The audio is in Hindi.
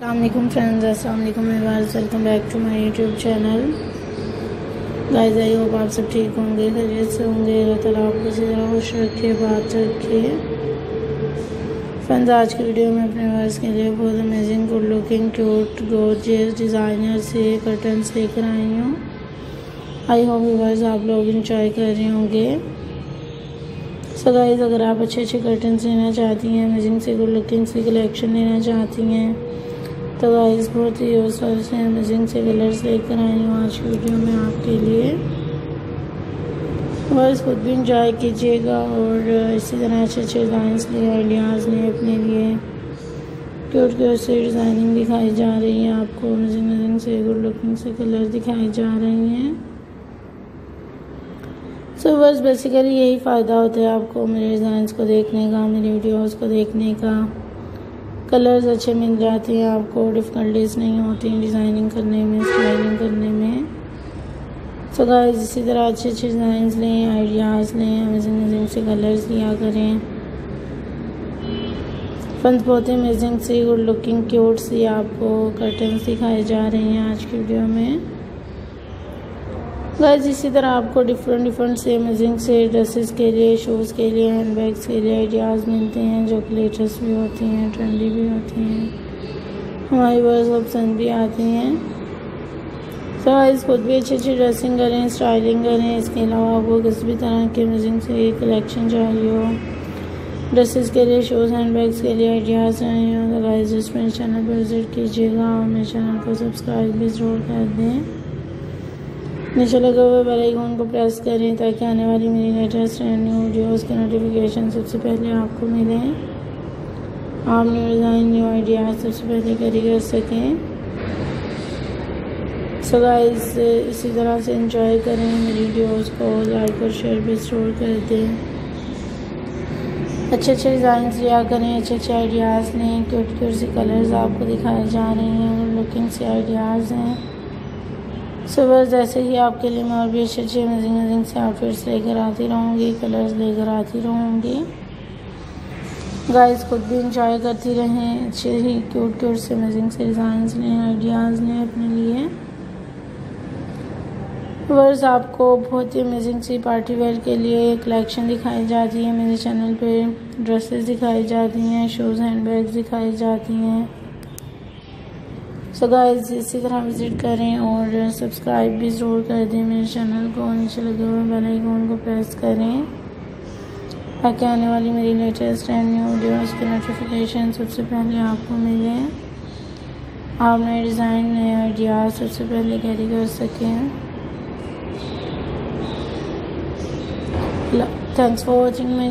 अल्लाम फ्रेंड्स अस्सलाम welcome back to my YouTube channel guys I hope आप सब ठीक होंगे, खैरियत से होंगे। अल्लाह आपको ज़्यादा खुश रखे, बात रखिए फ्रेंड्स आज की वीडियो में अपने वर्स के लिए बहुत amazing good looking cute gorgeous designer से कर्टन्स लेकर आई हूँ। आई होप वर्स आप लोग इंजॉय कर रहे होंगे। सो गाइस अगर आप अच्छे अच्छे कर्टन्स लेना चाहती हैं अमेजिंग से गुड लुकिंग से कलेक्शन लेना चाहती हैं तो गाइस बहुत ही यूजफुल से अमेजिंग से कलर्स लेकर आई हूँ, आज की वीडियो में आपके लिए। बस खुद भी इंजॉय कीजिएगा और इसी तरह अच्छे अच्छे डिज़ाइंस लिए आइडियाज़ लिए अपने लिए क्यूट क्यूट से डिज़ाइनिंग दिखाई जा रही है। आपको अमेजिंग अमेजिंग से गुड लुकिंग से कलर दिखाई जा रही हैं। सो बस बेसिकली यही फ़ायदा होता है आपको मेरे डिज़ाइंस को देखने का, मेरी वीडियोज़ को देखने का। कलर्स अच्छे मिल जाते हैं आपको डिफ़िकल्टीज नहीं होती डिज़ाइनिंग करने में स्टाइलिंग करने में। सो गाइस इसी तरह अच्छे अच्छे डिज़ाइन लें आइडियाज़ लें अमेजिंग अमेजिंग से कलर्स लिया करें। फंस बहुत ही अमेजिंग सी गुड लुकिंग क्यूट सी आपको कर्टन्स दिखाए जा रहे हैं आज की वीडियो में। गाइस इसी तरह आपको डिफरेंट डिफरेंट से अमेजिंग से ड्रेसेस के लिए शूज़ के लिए हैंड बैग्स के लिए आइडियाज़ मिलते हैं, जो कि लेटेस्ट भी होती हैं ट्रेंडी भी होती हैं। हमारी वर्स पसंद भी आती हैं। तो गाइस खुद भी अच्छी अच्छी ड्रेसिंग करें स्टाइलिंग करें। इसके अलावा आपको किसी भी तरह के अमेजिंग से कलेक्शन चाहिए हो। ड्रेसेस के लिए शूज़ हैंड बैग्स के लिए आइडियाज़ चाहिए हो। तो गाइस जिस मेरे चैनल पर विज़िट कीजिएगा और मेरे चैनल को सब्सक्राइब भी ज़रूर कर दें। नीचे लगे हुए बेल आइकन को प्रेस करें ताकि आने वाली मेरी लेटेस्ट न्यू वीडियोज़ के नोटिफिकेशन सबसे पहले आपको मिले। आप न्यू डिज़ाइन न्यू आइडियाज़ सबसे पहले कैरी कर सकें। सो गाइस इसी तरह से इंजॉय करें मेरी वीडियोज़ को लाइक और शेयर भी स्टोर कर दें। अच्छे अच्छे डिज़ाइन लिया करें, अच्छे अच्छे आइडियाज़ लें क्यूट क्यूट से कलर्स आपको दिखाए जा रहे हैं लुकिंग से आइडियाज़ हैं। सुबह जैसे ही आपके लिए मैं और भी अच्छे अच्छे अमेजिंग अमेजिंग से आउटफिट्स लेकर आती रहूँगी कलर्स लेकर आती रहूँगी। गाइस खुद भी इंजॉय करती रहें, अच्छे ही क्यूट क्यूट से अमेजिंग से डिज़ाइन लें आइडियाज़ लें अपने लिए। वर्स आपको बहुत ही अमेजिंग सी पार्टी वेयर के लिए कलेक्शन दिखाई जाती है। मेरे चैनल पे ड्रेसेस दिखाई जाती हैं शूज़ हैंड बैग्स दिखाई जाती हैं। सो गाइस इसी तरह विज़िट करें और सब्सक्राइब भी ज़रूर कर दें मेरे चैनल को। नीचे लगे हुए बेल आइकन को प्रेस करें। ताकि आने वाली मेरी लेटेस्ट एंड न्यू वीडियोज़ के नोटिफिकेशन सबसे पहले आपको मिले। आप नए डिज़ाइन नए आइडियाज़ सबसे पहले कैरी कर सकें। Thanks for watching my